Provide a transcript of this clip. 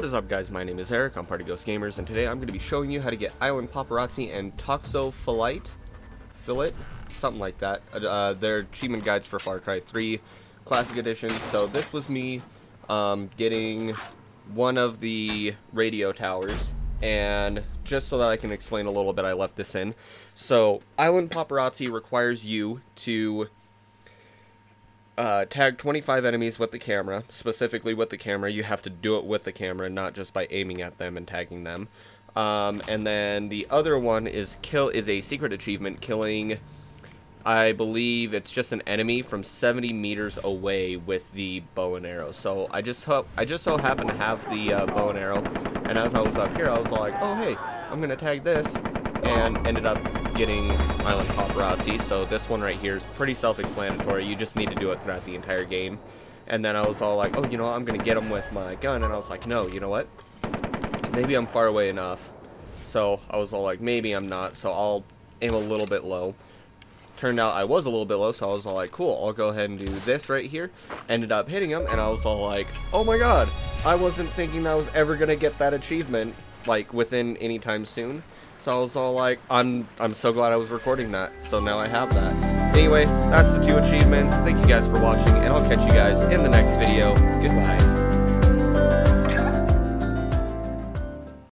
is up guys, my name is Eric, I'm part of Ghost Gamers, and today I'm going to be showing you how to get Island Paparazzi and Toxophilite, Fillet, something like that. Uh, uh, they're achievement guides for Far Cry 3 Classic Edition, so this was me um, getting one of the radio towers, and just so that I can explain a little bit, I left this in. So, Island Paparazzi requires you to uh, tag 25 enemies with the camera, specifically with the camera. You have to do it with the camera, not just by aiming at them and tagging them. Um, and then the other one is kill is a secret achievement, killing, I believe it's just an enemy from 70 meters away with the bow and arrow. So I just I just so happen to have the uh, bow and arrow, and as I was up here, I was like, oh hey, I'm gonna tag this, and ended up getting Island Paparazzi. So this one right here is pretty self-explanatory. You just need to do it throughout the entire game. And then I was all like, oh, you know what? I'm going to get him with my gun. And I was like, no, you know what? Maybe I'm far away enough. So I was all like, maybe I'm not. So I'll aim a little bit low. Turned out I was a little bit low, so I was all like, cool, I'll go ahead and do this right here. Ended up hitting him, and I was all like, oh my god, I wasn't thinking I was ever going to get that achievement, like, within any time soon. So I was all like, I'm I'm so glad I was recording that. So now I have that. Anyway, that's the two achievements. Thank you guys for watching, and I'll catch you guys in the next video. Goodbye.